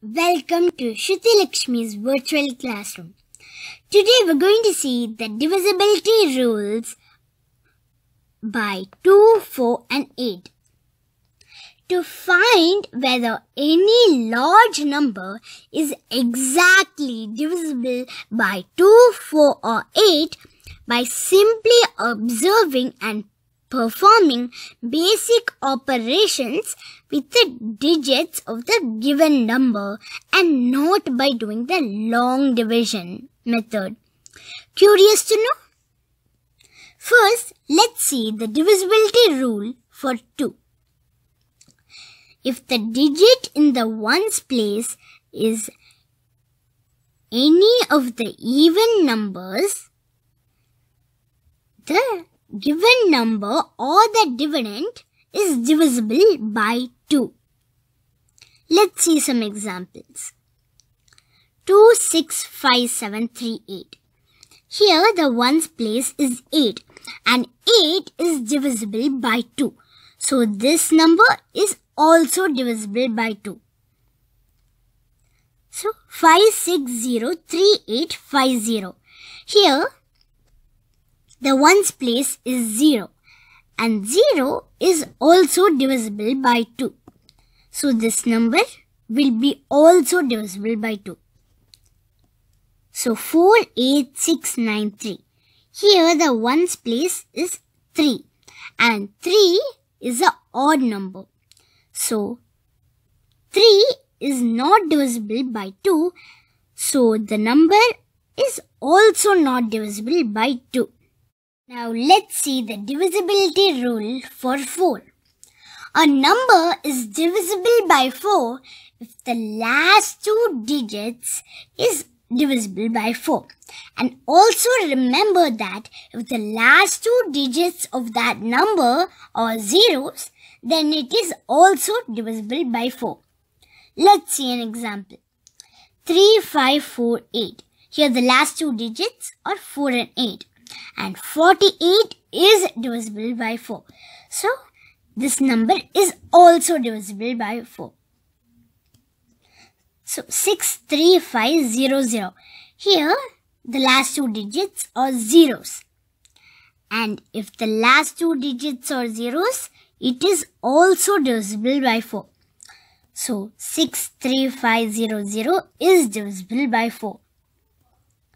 Welcome to Sruthi Lakshmi's virtual classroom. Today we're going to see the divisibility rules by 2, 4 and 8. To find whether any large number is exactly divisible by 2, 4 or 8 by simply observing and performing basic operations with the digits of the given number and not by doing the long division method. Curious to know? First, let's see the divisibility rule for 2. If the digit in the ones place is any of the even numbers, the given number or the dividend is divisible by 2. Let's see some examples. 2, 6, 5, 7, 3, 8. Here the ones place is 8 and 8 is divisible by 2. So this number is also divisible by 2. So 5, 6, 0, 3, 8, 5, 0. Here the ones place is 0 and 0 is also divisible by 2. So this number will be also divisible by 2. So 4, 8, 6, 9, 3. Here the ones place is 3 and 3 is a odd number. So 3 is not divisible by 2. So the number is also not divisible by 2. Now let's see the divisibility rule for 4. A number is divisible by 4 if the last two digits is divisible by 4. And also remember that if the last two digits of that number are zeros, then it is also divisible by 4. Let's see an example. 3, 5, 4, 8. Here the last two digits are 4 and 8 and 48 is divisible by 4. So this number is also divisible by 4. So 63500. Here the last two digits are zeros. And if the last two digits are zeros, it is also divisible by 4. So 63500 is divisible by 4.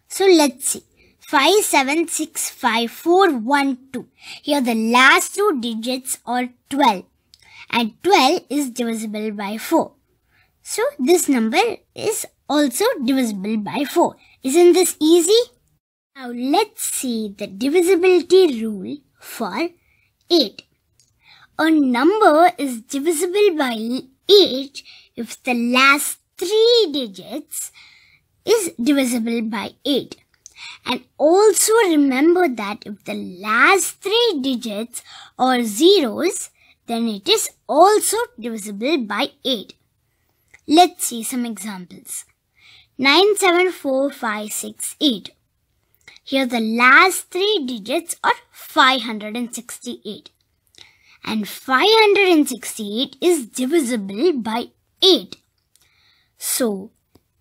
So let's see. 576541 Here the last two digits are 12 and 12 is divisible by 4. So this number is also divisible by 4. Isn't this easy? Now let's see the divisibility rule for 8. A number is divisible by 8 if the last three digits is divisible by 8. And also remember that if the last three digits are zeros, then it is also divisible by 8. Let's see some examples. 974568. Here the last three digits are 568. And 568 is divisible by 8. So,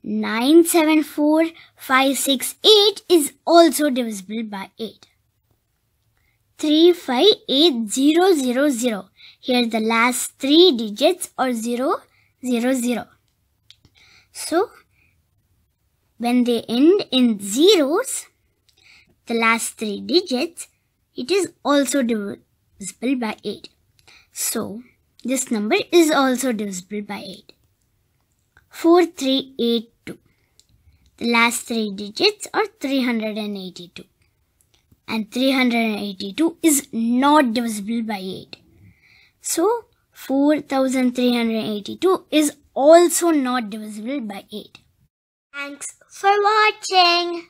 974568 is also divisible by 8. 358000. Here the last three digits are 0, 0, 0. So, when they end in zeros, the last three digits, it is also divisible by 8. So, this number is also divisible by 8. 4382. Last three digits are 382. And 382 is not divisible by 8. So 4382 is also not divisible by 8. Thanks for watching.